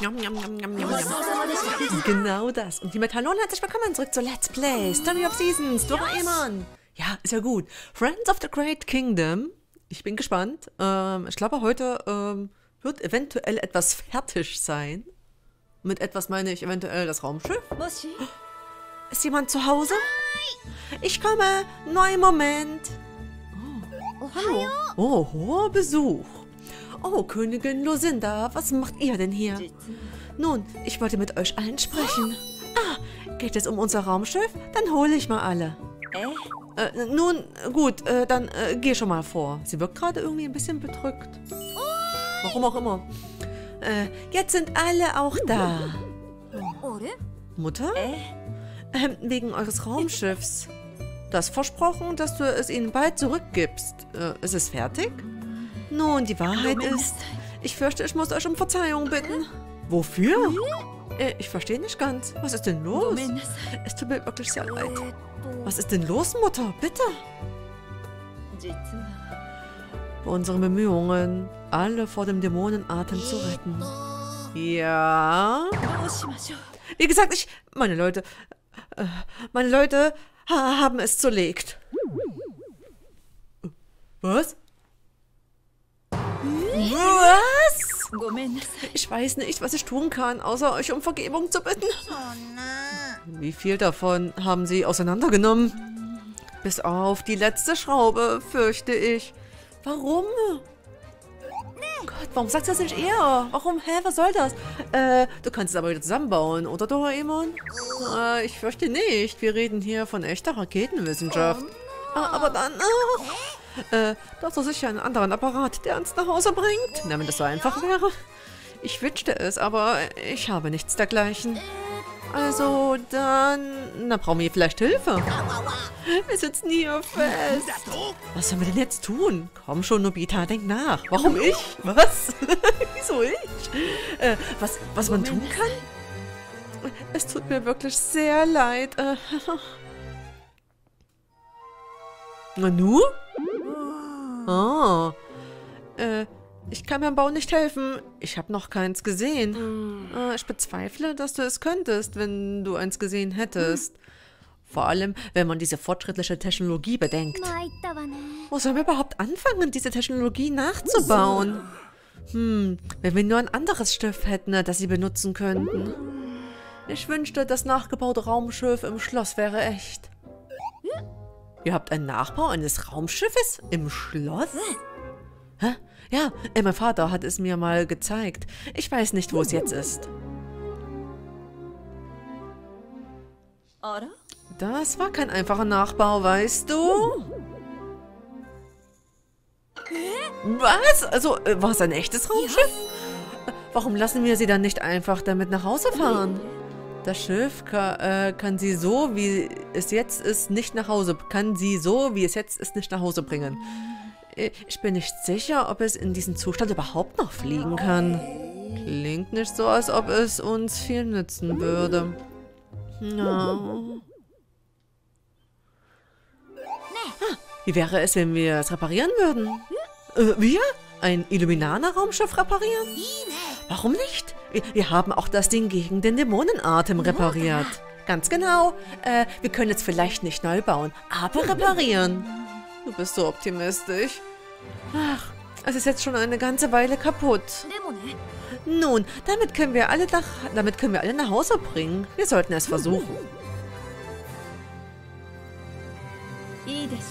Njam, njam, njam, njam, njam, njam. Genau das. Und hiermit hallo und herzlich willkommen zurück zu Let's Play Story of Seasons Doraemon. Ja, ist ja gut. Friends of the Great Kingdom. Ich bin gespannt. Ähm, ich glaube, heute ähm, wird eventuell etwas fertig sein. Mit etwas meine ich eventuell das Raumschiff. Ist jemand zu Hause? Ich komme. Neuen Moment. Oh, oh hallo. Oh, hoher Besuch. Oh, Königin Lucinda, was macht ihr denn hier? Nun, ich wollte mit euch allen sprechen. Ah, geht es um unser Raumschiff? Dann hole ich mal alle. Äh, nun, gut, äh, dann äh, geh schon mal vor. Sie wirkt gerade irgendwie ein bisschen bedrückt. Warum auch immer. Äh, jetzt sind alle auch da. Mutter? Äh? Ähm, wegen eures Raumschiffs. Das versprochen, dass du es ihnen bald zurückgibst. Äh, ist es fertig? Nun, die Wahrheit ist, ich fürchte, ich muss euch um Verzeihung bitten. Wofür? Äh, ich verstehe nicht ganz. Was ist denn los? Es tut mir wirklich sehr leid. Was ist denn los, Mutter? Bitte. Unsere Bemühungen, alle vor dem Dämonenatem zu retten. Ja? Wie gesagt, ich... Meine Leute... Äh, meine Leute haben es zerlegt. Äh, was? Was? Ich weiß nicht, was ich tun kann, außer euch um Vergebung zu bitten. Wie viel davon haben sie auseinandergenommen? Bis auf die letzte Schraube, fürchte ich. Warum? Gott, warum sagst du das nicht eher? Warum? Hä, was soll das? Äh, du kannst es aber wieder zusammenbauen, oder Doraemon? Äh, ich fürchte nicht. Wir reden hier von echter Raketenwissenschaft. Ah, aber dann... Ah äh, da ist doch sicher einen anderen Apparat, der uns nach Hause bringt. Na, wenn das so einfach wäre. Ich wünschte es, aber ich habe nichts dergleichen. Also, dann... Na, brauchen wir vielleicht Hilfe? Wir sitzen hier fest. Was sollen wir denn jetzt tun? Komm schon, Nobita, denk nach. Warum ich? Was? Wieso ich? Äh, was, was man tun kann? Es tut mir wirklich sehr leid. Äh, Nanu? Oh. Äh, ich kann beim Bau nicht helfen. Ich habe noch keins gesehen. Hm. Äh, ich bezweifle, dass du es könntest, wenn du eins gesehen hättest. Hm. Vor allem, wenn man diese fortschrittliche Technologie bedenkt. Wo sollen wir überhaupt anfangen, diese Technologie nachzubauen? Hm, wenn wir nur ein anderes Schiff hätten, äh, das sie benutzen könnten. Ich wünschte, das nachgebaute Raumschiff im Schloss wäre echt. Ihr habt einen Nachbau eines Raumschiffes im Schloss? Hä? Ja, äh, mein Vater hat es mir mal gezeigt. Ich weiß nicht, wo es jetzt ist. Das war kein einfacher Nachbau, weißt du? Was? Also, äh, war es ein echtes Raumschiff? Warum lassen wir sie dann nicht einfach damit nach Hause fahren? Das Schiff kann, äh, kann sie so, wie es jetzt ist, nicht nach Hause, kann sie so, wie es jetzt ist, nicht nach Hause bringen. Ich bin nicht sicher, ob es in diesem Zustand überhaupt noch fliegen kann. Klingt nicht so, als ob es uns viel nützen würde. Ja. Wie wäre es, wenn wir es reparieren würden? Äh, wir? Ein Illuminaner-Raumschiff reparieren? Warum nicht? Wir, wir haben auch das Ding gegen den Dämonenatem repariert. Ganz genau. Äh, wir können jetzt vielleicht nicht neu bauen, aber reparieren. Du bist so optimistisch. Ach, es ist jetzt schon eine ganze Weile kaputt. Nun, damit können wir alle nach, damit können wir alle nach Hause bringen. Wir sollten es versuchen.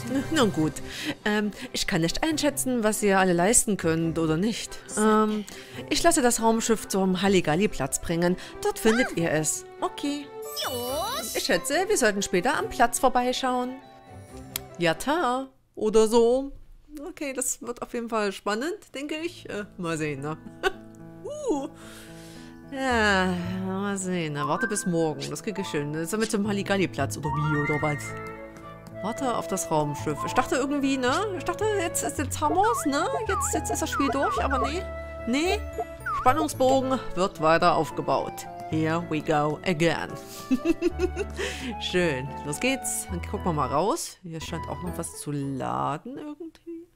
Nun gut. Ähm, ich kann nicht einschätzen, was ihr alle leisten könnt oder nicht. Ähm, ich lasse das Raumschiff zum Halligalli-Platz bringen. Dort findet ihr es. Okay. Ich schätze, wir sollten später am Platz vorbeischauen. Jata. Oder so. Okay, das wird auf jeden Fall spannend, denke ich. Äh, mal sehen, ne? uh. Ja, mal sehen. Ne? Warte bis morgen. Das kriege ich schön. Sollen wir zum Halligalli-Platz oder wie oder was? Warte auf das Raumschiff. Ich dachte irgendwie, ne? Ich dachte, jetzt ist jetzt Hammers, ne? Jetzt, jetzt ist das Spiel durch, aber nee. Nee. Spannungsbogen wird weiter aufgebaut. Here we go again. Schön. Los geht's. Dann gucken wir mal raus. Hier scheint auch noch was zu laden irgendwie.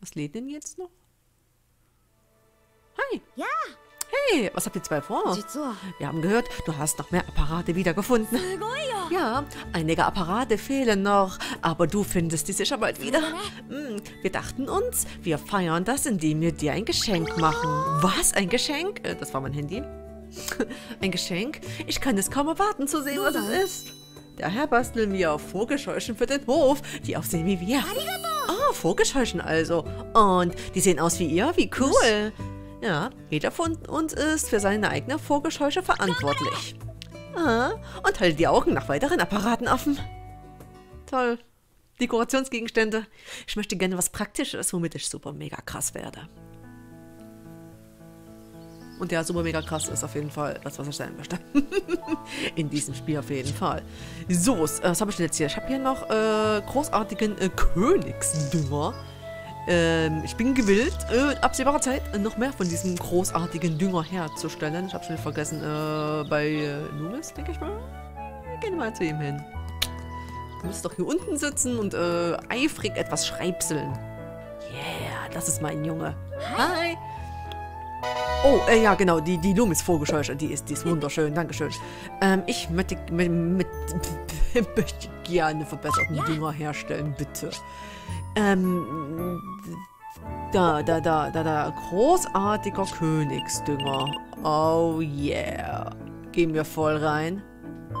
Was lädt denn jetzt noch? Hi. Ja Hey, was habt ihr zwei vor? Wir haben gehört, du hast noch mehr Apparate wiedergefunden. Ja, einige Apparate fehlen noch, aber du findest die sicher bald wieder. Hm, wir dachten uns, wir feiern das, indem wir dir ein Geschenk machen. Was, ein Geschenk? Äh, das war mein Handy. Ein Geschenk? Ich kann es kaum erwarten zu sehen, was es ist. Daher basteln wir Vogelscheuschen für den Hof, die aussehen wie wir. Ah, Vogelscheuschen also. Und die sehen aus wie ihr? Wie cool. Ja, jeder von uns ist für seine eigene Vogelscheuche verantwortlich. Ah, und halte die Augen nach weiteren Apparaten offen. Toll. Dekorationsgegenstände. Ich möchte gerne was Praktisches, womit ich super mega krass werde. Und ja, super mega krass ist auf jeden Fall das, was ich sein möchte. In diesem Spiel auf jeden Fall. So, s- äh, was habe ich denn jetzt hier? Ich habe hier noch äh, großartigen äh, Königsdünger. Ähm, ich bin gewillt, äh, absehbarer Zeit äh, noch mehr von diesem großartigen Dünger herzustellen. Ich habe schnell vergessen, äh, bei äh, Loomis, denke ich mal. Wir gehen mal zu ihm hin. Du musst doch hier unten sitzen und äh, eifrig etwas schreibseln. Yeah, das ist mein Junge. Hi. Oh, äh, ja, genau, die, die Loomis-Vogelscheuche, die ist, die ist wunderschön, Dankeschön. Ähm, ich möchte, mit, mit, möchte gerne verbesserten Dünger herstellen, bitte. Ähm, da, da, da, da, da, großartiger Königsdünger. Oh yeah. Gehen wir voll rein?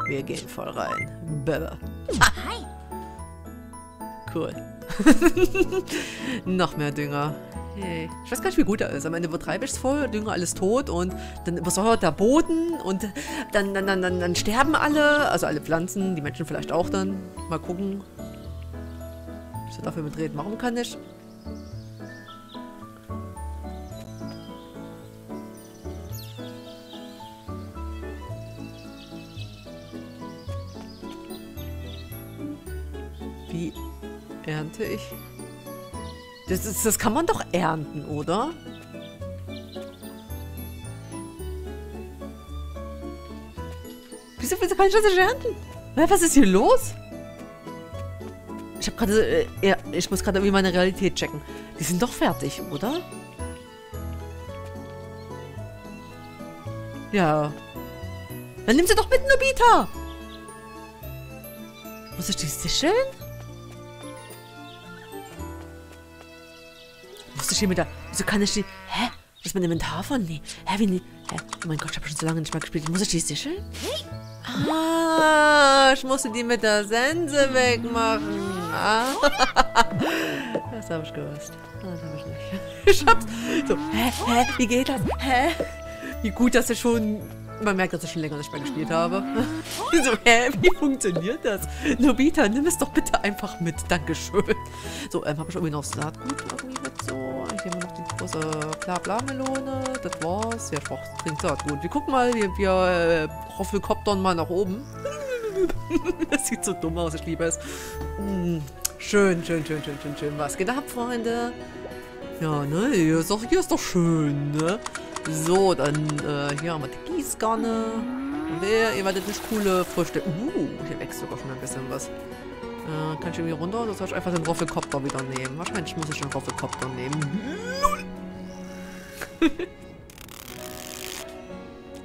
Wir gehen voll rein. Bäh. はい Cool. Noch mehr Dünger. Hey. Ich weiß gar nicht, wie gut er ist. Am Ende betreibe ich es voll, Dünger alles tot und dann übersäuert der Boden und dann, dann, dann, dann, dann sterben alle. Also alle Pflanzen, die Menschen vielleicht auch dann. Mal gucken. Ich soll dafür mitreden. Warum kann ich. Wie ernte ich? Das, ist, das kann man doch ernten, oder? Wieso, kann ich das nicht ernten? Was ist hier los? Gerade, äh, ja, ich muss gerade irgendwie meine Realität checken. Die sind doch fertig, oder? Ja. Dann nimm sie doch mit, Nobita! Muss ich die sicheln? Muss ich hier mit der... Wieso kann ich die... Hä? Das ist mein Inventar von... Nee. Hä, wie... Nee. Hä? Oh mein Gott, ich habe schon so lange nicht mehr gespielt. Muss ich die sicheln? Ah, ich musste die mit der Sense wegmachen. Ah. Das habe ich gewusst. Ah, Das habe ich nicht. Ich hab's... So, hä? Hä? Wie geht das? Hä? Wie gut, dass ich schon... Man merkt, dass ich schon länger nicht mehr gespielt habe. So, hä? Wie funktioniert das? Nobita, nimm es doch bitte einfach mit. Dankeschön. So, ähm, habe ich irgendwie noch Saatgut irgendwie mit so. Haben wir noch die große Blabla-Melone. Das war's. Ja, ich brauche dringend Saatgut. Wir gucken mal, wir, wir äh, Roffelkoptern mal nach oben. das sieht so dumm aus, ich liebe es. Mm, schön, schön, schön, schön, schön, schön. Was geht ab, Freunde? Ja, ne, hier ist doch, hier ist doch schön, ne? So, dann, äh, hier haben wir die Gießkanne. Wer, ihr werdet nicht coole Früchte. Uh, hier wächst sogar schon ein bisschen was. Äh, kann ich irgendwie runter oder soll ich einfach den Roffelkopter wieder nehmen? Wahrscheinlich muss ich den Roffelkopter nehmen. Lol.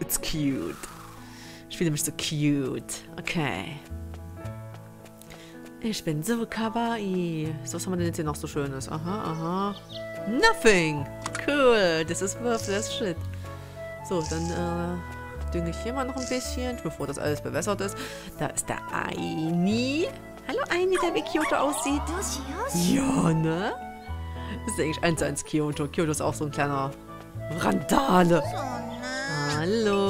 It's cute. Ich fühle mich so cute. Okay. Ich bin so kawaii. Was haben wir denn jetzt hier noch so schönes? Aha, aha. Nothing. Cool. Das ist worthless shit. So, dann äh, dünge ich hier mal noch ein bisschen, bevor das alles bewässert ist. Da ist der Aini. Hallo Aini, der wie Kyoto aussieht. Ja, ne? Das ist eigentlich eins zu eins Kyoto. Kyoto ist auch so ein kleiner Randale. Ne? Hallo.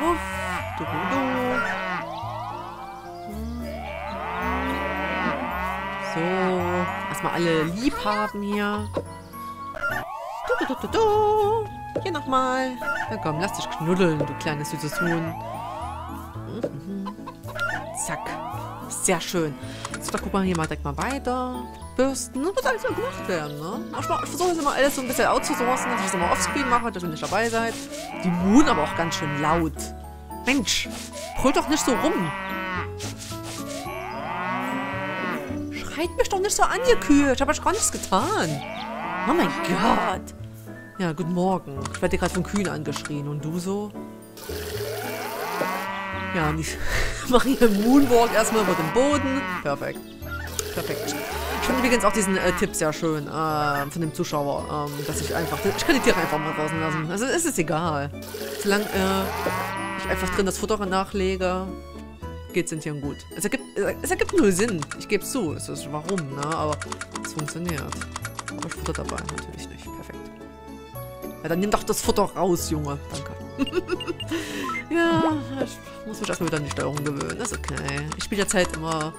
Wuff. Du, du, du. So, erstmal alle lieb haben hier. Du, du, du, du, du. Hier nochmal. Na komm, lass dich knuddeln, du kleines süßes Huhn. Mhm. Zack. Sehr schön. So, da gucken wir hier mal direkt mal weiter. Bürsten, das muss alles mal gemacht werden, ne? Ich, versuche das immer alles so ein bisschen outzusourcen, dass ich das immer offscreen mache, dass ihr nicht dabei seid. Die Moon aber auch ganz schön laut. Mensch, brüllt doch nicht so rum. Schreit mich doch nicht so an, ihr Kühe. Ich habe euch gar nichts getan. Oh mein Gott. Ja, guten Morgen. Ich werde dir gerade von Kühen angeschrien. Und du so? Ja, und ich mache hier Moonwalk erstmal über den Boden. Perfekt. Perfekt. Ich finde übrigens auch diesen äh, Tipp sehr schön äh, von dem Zuschauer, ähm, dass ich einfach... Ich kann die Tiere einfach mal draußen lassen. Also es ist egal. Solange äh, ich einfach drin das Futter nachlege, geht's den Tieren gut. Es ergibt, es ergibt null Sinn. Ich gebe es zu. Es ist warum, ne? Aber es funktioniert. Aber ich Futter dabei natürlich nicht. Perfekt. Ja, dann nimm doch das Futter raus, Junge. Danke. ja, ich muss mich erstmal wieder an die Steuerung gewöhnen. Das ist okay. Ich spiele derzeit immer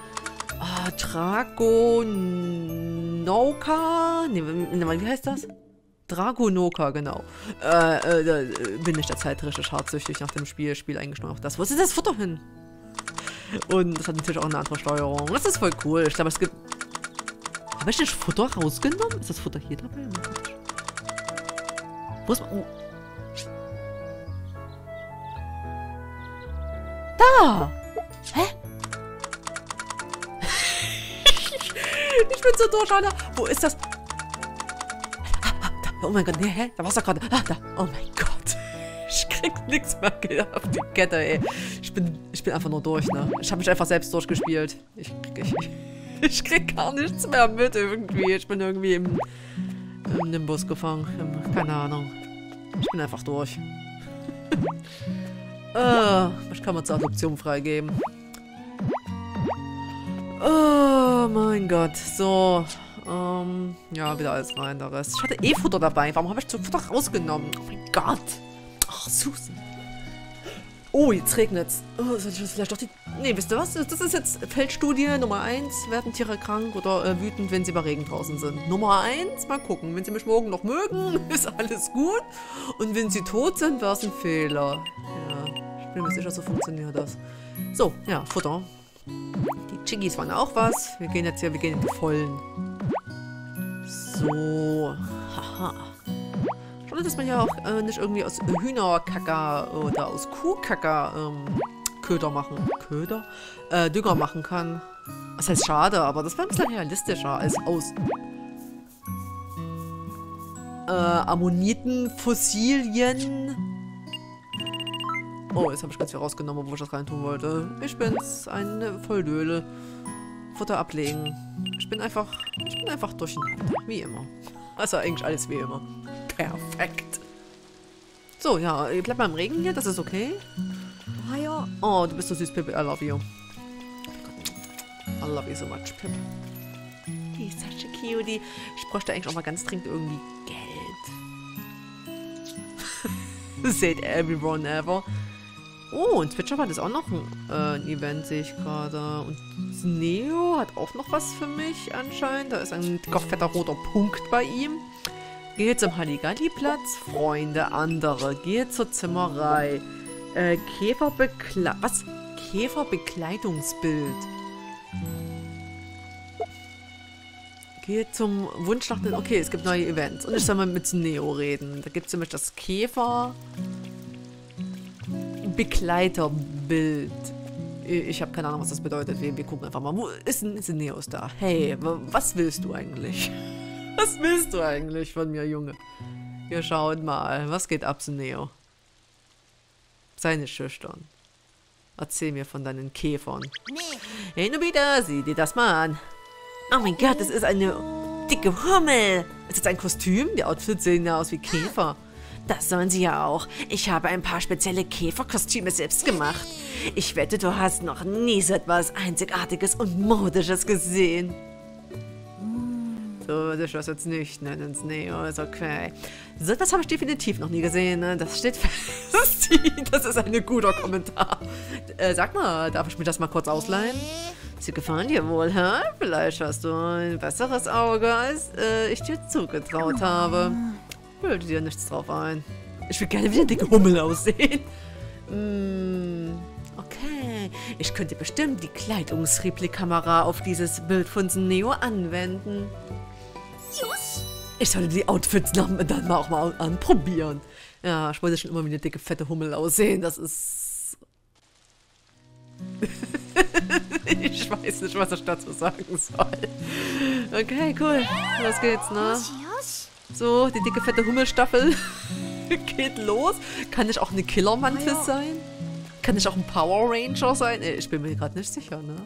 ah, Dragonoka. Nee, wie heißt das? Dragonoka, genau. Äh, äh, bin ich derzeit richtig hartsüchtig nach dem Spiel, Spiel eingeschnappt. Das, wo ist das Futter hin? Und das hat natürlich auch eine andere Steuerung. Das ist voll cool. Ich glaube, es gibt... Habe ich das Futter rausgenommen? Ist das Futter hier dabei? Wo ist... Oh. Da! Hä? ich bin so durch, Alter. Wo ist das? Oh mein Gott, nee, hä? Da war's doch gerade. Ah, da. Oh mein Gott. Ich krieg nichts mehr auf die Kette, ey. Ich bin, ich bin einfach nur durch, ne? Ich habe mich einfach selbst durchgespielt. Ich, ich, ich krieg gar nichts mehr mit irgendwie. Ich bin irgendwie im, im Nimbus gefangen. Im, keine Ahnung. Ich bin einfach durch. Äh, ich kann mal zur Adoption freigeben. Oh mein Gott. So. Ähm, ja, wieder alles rein, der Rest. Ich hatte eh Futter dabei. Warum habe ich zum Futter rausgenommen? Oh mein Gott. Ach, Susan. Oh, jetzt regnet's. Oh, soll ich vielleicht doch die... Nee, wisst ihr was? Das ist jetzt Feldstudie Nummer 1. Werden Tiere krank oder äh, wütend, wenn sie bei Regen draußen sind? Nummer 1, mal gucken. Wenn sie mich morgen noch mögen, ist alles gut. Und wenn sie tot sind, wäre es ein Fehler. Ja, ich bin mir sicher, so funktioniert das. So, ja, Futter. Die Chiggis waren auch was. Wir gehen jetzt hier, wir gehen in die Vollen. So. Haha. Schade, dass man ja auch äh, nicht irgendwie aus Hühnerkacker oder aus Kuhkacker ähm, Köder machen. Köder? Äh, Dünger machen kann. Das heißt schade, aber das wäre ein bisschen realistischer als aus äh, Ammoniten, Fossilien. Oh, jetzt habe ich ganz viel rausgenommen, wo ich das rein tun wollte. Ich bin's, eine Volldöle. Futter ablegen. Ich bin einfach, ich bin einfach durcheinander, wie immer. Also eigentlich alles wie immer. Perfekt. So, ja, ihr bleibt mal im Regen hier, das ist okay. Oh, du bist so süß, Pip. I love you. I love you so much, Pip. He's such a cutie. Ich bräuchte eigentlich auch mal ganz dringend irgendwie Geld. Said everyone ever. Oh, und Twitcher war das auch noch ein, äh, ein Event, sehe ich gerade. Und Neo hat auch noch was für mich anscheinend. Da ist ein dicker, fetter roter Punkt bei ihm. Geht zum Halligalli-Platz. Freunde, andere. Geht zur Zimmerei. Äh, Käferbekle... Was? Käferbekleidungsbild. Geht zum Wunsch nach den... Okay, es gibt neue Events. Und ich soll mal mit Neo reden. Da gibt es nämlich das Käfer... Begleiterbild. Ich habe keine Ahnung, was das bedeutet. Wir, wir gucken einfach mal. Wo ist denn, ist denn Neos da? Hey, was willst du eigentlich? Was willst du eigentlich von mir, Junge? Wir schauen mal. Was geht ab, Neo? Sei nicht schüchtern. Erzähl mir von deinen Käfern. Hey, Nobita, sieh dir das mal an. Oh mein Gott, das ist eine dicke Hummel. Ist das ein Kostüm? Die Outfits sehen ja aus wie Käfer. Das sollen sie ja auch. Ich habe ein paar spezielle Käferkostüme selbst gemacht. Ich wette, du hast noch nie so etwas Einzigartiges und Modisches gesehen. So würde ich das jetzt nicht nennen, Neo, ist okay. So etwas habe ich definitiv noch nie gesehen, ne? Das steht fest. das ist ein guter Kommentar. Äh, sag mal, darf ich mir das mal kurz ausleihen? Sie gefallen dir wohl, hä? Vielleicht hast du ein besseres Auge, als äh, ich dir zugetraut habe. Bilde dir nichts drauf ein. Ich will gerne wie eine dicke Hummel aussehen. Mm, okay. Ich könnte bestimmt die Kleidungsreplikamera auf dieses Bild von Neo anwenden. Ich sollte die Outfits dann mal auch mal anprobieren. Ja, ich wollte schon immer wie eine dicke, fette Hummel aussehen. Das ist... ich weiß nicht, was ich dazu sagen soll. Okay, cool. Los geht's, ne? So, die dicke, fette Hummelstaffel geht los. Kann ich auch eine Killermantis Ja. sein? Kann ich auch ein Power Ranger sein? Ich bin mir gerade nicht sicher, ne?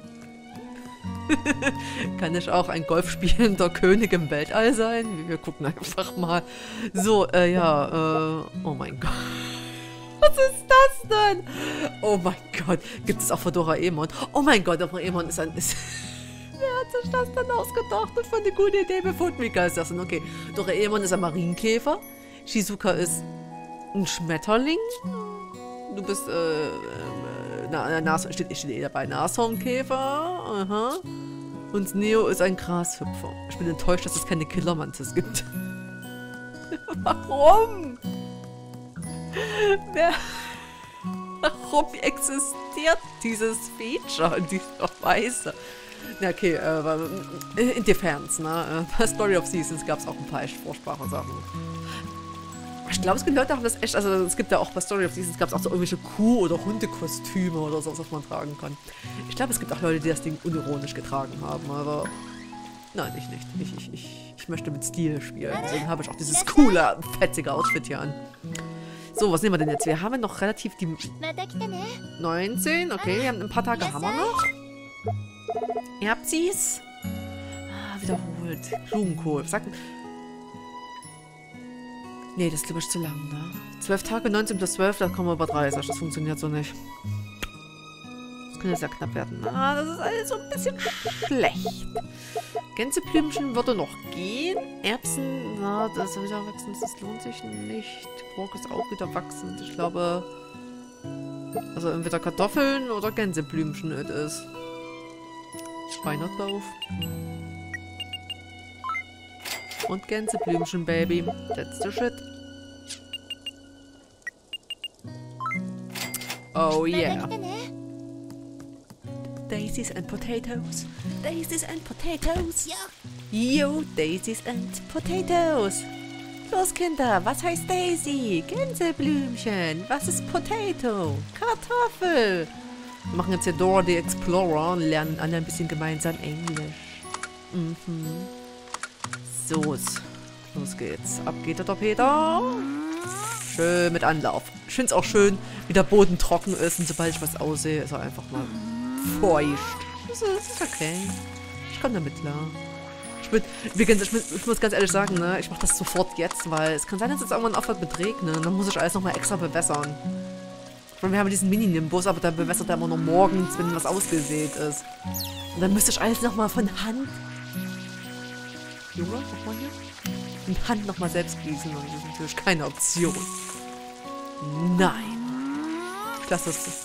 Kann ich auch ein golfspielender König im Weltall sein? Wir gucken einfach mal. So, äh, ja, äh, oh mein Gott. Was ist das denn? Oh mein Gott. Gibt es auch für Doraemon? Oh mein Gott, Doraemon ist ein... Ist Wer hat sich das denn ausgedacht? Das war eine gute Idee. Befund wie geil ist das denn? Okay, Doraemon ist ein Marienkäfer. Shizuka ist ein Schmetterling. Du bist, äh, na, Nas steht, steht eh dabei, Nashornkäfer. Aha. Und Neo ist ein Grashüpfer. Ich bin enttäuscht, dass es keine Killermantis gibt. Warum? Wer... Warum existiert dieses Feature in dieser Weise? Na okay, äh, in Defense, ne? Bei Story of Seasons gab es auch ein paar echt furchtbare Sachen. Ich glaube, es gibt Leute, die haben das echt. Also, es gibt ja auch bei Story of Seasons gab es auch so irgendwelche Kuh- oder Hundekostüme oder sowas, was man tragen kann. Ich glaube, es gibt auch Leute, die das Ding unironisch getragen haben, aber. Nein, ich nicht. Ich, ich, ich, ich möchte mit Stil spielen. Deswegen habe ich auch dieses coole, fetzige Outfit hier an. So, was nehmen wir denn jetzt? Wir haben noch relativ die... 19, okay. Wir haben ein paar Tage Hammer noch. Ihr habt sie's. Ah, wiederholt. Blumenkohl. Sag, Nee, das ist glaube ich zu lang, ne? 12 Tage, 19 plus 12, da kommen wir über 30. Das funktioniert so nicht. Das könnte sehr knapp werden. Ah, das ist alles so ein bisschen schlecht. Gänseblümchen würde noch gehen. Erbsen, na, das ist wieder wachsen, das lohnt sich nicht. Gurke ist auch wieder wachsend. Ich glaube, also entweder Kartoffeln oder Gänseblümchen it is. Why not both? und Gänseblümchen, Baby. That's the shit. Oh yeah. Daisies and potatoes. Daisies and potatoes. Yo, Daisies and potatoes. Los, Kinder, was heißt Daisy? Gänseblümchen. Was ist Potato? Kartoffel. Wir machen jetzt hier Dora the Explorer und lernen alle ein bisschen gemeinsam Englisch. Mhm. So, los geht's. Ab geht der Torpedo. Schön mit Anlauf. Ich finde es auch schön, wie der Boden trocken ist und sobald ich was aussehe, ist er einfach mal feucht. Das ist, okay. Ich komme damit klar. Ich, bin, ich, bin, ich muss ganz ehrlich sagen, ne, ich mache das sofort jetzt, weil es kann sein, dass es irgendwann aufhört mit Regnen. Dann muss ich alles nochmal extra bewässern. Ich meine, wir haben diesen Mini-Nimbus, aber der bewässert er immer nur morgens, wenn was ausgesät ist. Und dann müsste ich alles nochmal von Hand... Junge, guck mal hier. Von Hand nochmal selbst gießen. Und das ist natürlich keine Option. Nein. Ich lasse das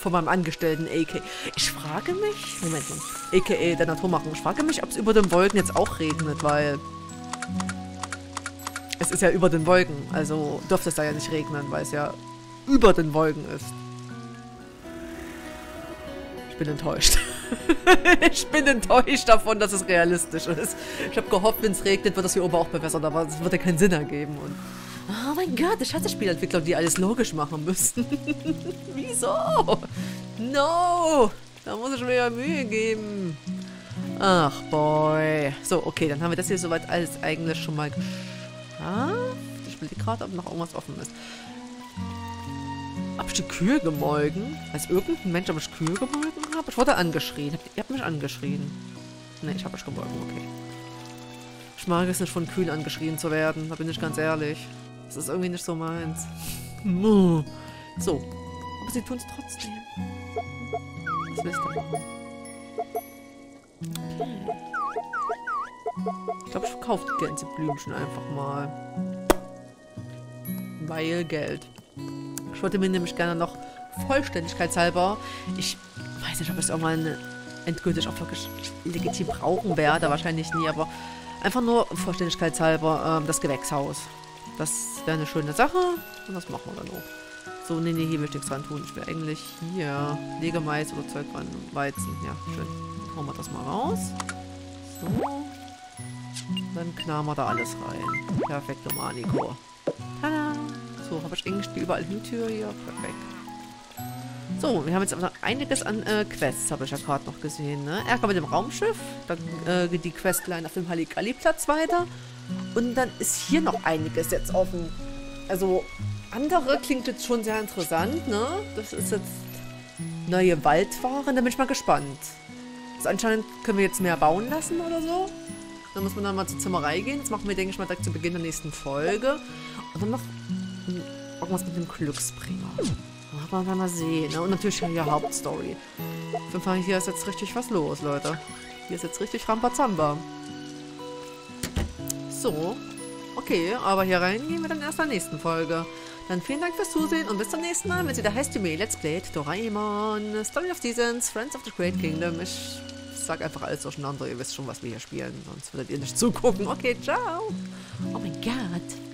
von meinem Angestellten AK. Ich frage mich, Moment mal, AKA der Naturmachung, ich frage mich, ob es über den Wolken jetzt auch regnet, weil es ist ja über den Wolken, also dürfte es da ja nicht regnen, weil es ja über den Wolken ist. Ich bin enttäuscht. ich bin enttäuscht davon, dass es realistisch ist. Ich habe gehofft, wenn es regnet, wird das hier oben auch bewässert, aber es wird ja keinen Sinn ergeben. Und oh mein Gott, ich hasse Spielentwickler, die alles logisch machen müssen. Wieso? No! Da muss ich mir ja Mühe geben. Ach, boy. So, okay, dann haben wir das hier soweit alles eigentlich schon mal geschafft. Ich will gerade, ob noch irgendwas offen ist. Hab ich die Kühe gemolken? Weiß irgendein Mensch, ob ich Kühe gemolken habe? Ich wurde angeschrien. Ihr habt mich angeschrien. Ne, ich habe euch gemolken, okay. Ich mag es nicht, von Kühen angeschrien zu werden. Da bin ich ganz ehrlich. Das ist irgendwie nicht so meins. So. Aber sie tun es trotzdem. Was willst du? Okay. Ich glaube, ich verkaufe die Gänseblümchen einfach mal. Weil Geld. Ich wollte mir nämlich gerne noch vollständigkeitshalber, ich weiß nicht, ob ich es irgendwann endgültig auch wirklich legitim brauchen werde, wahrscheinlich nie, aber einfach nur vollständigkeitshalber ähm, das Gewächshaus. Das wäre eine schöne Sache und das machen wir dann auch. So, nee, nee, hier will ich nichts dran tun. Ich will eigentlich hier Legemais oder Zeug ran, Weizen. Ja, schön. Hauen wir das mal raus. So. Dann knallen wir da alles rein. Perfekt, Maniko. Tada! So, habe ich die überall Hintür hier. Perfekt. So, wir haben jetzt einiges an äh, Quests, habe ich ja gerade noch gesehen. Ne? Ärger mit dem Raumschiff. Dann äh, geht die Questline auf dem Halligalli-Platz weiter. Und dann ist hier noch einiges jetzt offen. Also, andere klingt jetzt schon sehr interessant, ne? Das ist jetzt neue Waldware. Da bin ich mal gespannt. Also anscheinend können wir jetzt mehr bauen lassen oder so. Dann muss man dann mal zur Zimmerei gehen. Das machen wir, denke ich mal, direkt zu Beginn der nächsten Folge. Und dann noch irgendwas mit dem Glücksbringer. Machen wir mal sehen. Ne? Und natürlich hier Hauptstory. Auf jeden Fall, hier ist jetzt richtig was los, Leute. Hier ist jetzt richtig Rambazamba. So. Okay, aber hier rein gehen wir dann erst in der nächsten Folge. Dann vielen Dank fürs Zusehen und bis zum nächsten Mal, wenn es wieder heißt Yume Let's Play Doraemon, Story of Seasons, Friends of the Great Kingdom. Ich sag einfach alles durcheinander, ihr wisst schon, was wir hier spielen, sonst würdet ihr nicht zugucken. Okay, ciao. Oh mein Gott.